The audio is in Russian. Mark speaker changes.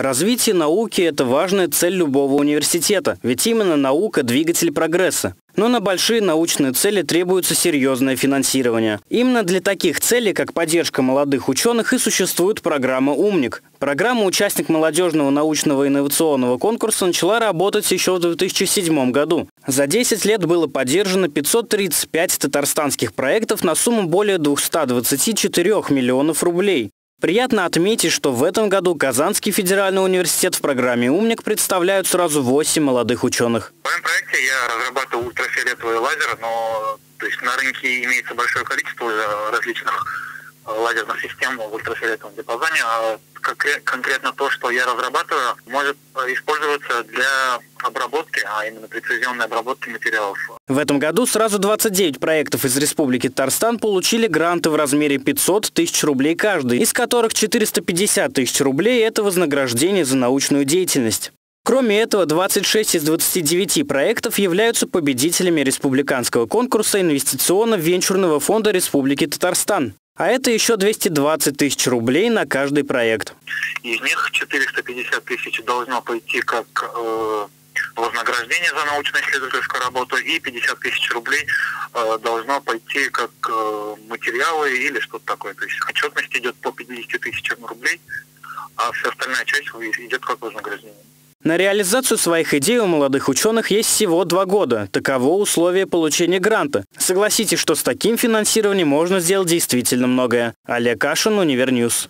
Speaker 1: Развитие науки – это важная цель любого университета, ведь именно наука – двигатель прогресса. Но на большие научные цели требуется серьезное финансирование. Именно для таких целей, как поддержка молодых ученых, и существует программа «Умник». Программа «Участник молодежного научного инновационного конкурса» начала работать еще в 2007 году. За 10 лет было поддержано 535 татарстанских проектов на сумму более 224 миллионов рублей. Приятно отметить, что в этом году Казанский федеральный университет в программе «Умник» представляют сразу 8 молодых ученых.
Speaker 2: В моем проекте я разрабатываю ультрафиолетовые лазеры, но то есть на рынке имеется большое количество э, различных э, лазерных систем в ультрафиолетовом диапазоне, а конкретно то, что я разрабатываю, может использоваться для обработки, а именно прецизионной обработки материалов.
Speaker 1: В этом году сразу 29 проектов из Республики Татарстан получили гранты в размере 500 тысяч рублей каждый, из которых 450 тысяч рублей – это вознаграждение за научную деятельность. Кроме этого, 26 из 29 проектов являются победителями республиканского конкурса инвестиционно-венчурного фонда Республики Татарстан. А это еще 220 тысяч рублей на каждый проект.
Speaker 2: Из них 450 тысяч должно пойти как э, вознаграждение за научно-исследовательскую работу и 50 тысяч рублей э, должно пойти как э, материалы или что-то такое. То есть отчетность идет по 50 тысячам рублей, а вся остальная часть идет как вознаграждение.
Speaker 1: На реализацию своих идей у молодых ученых есть всего два года. Таково условие получения гранта. Согласитесь, что с таким финансированием можно сделать действительно многое. Олег Кашин, Univer News.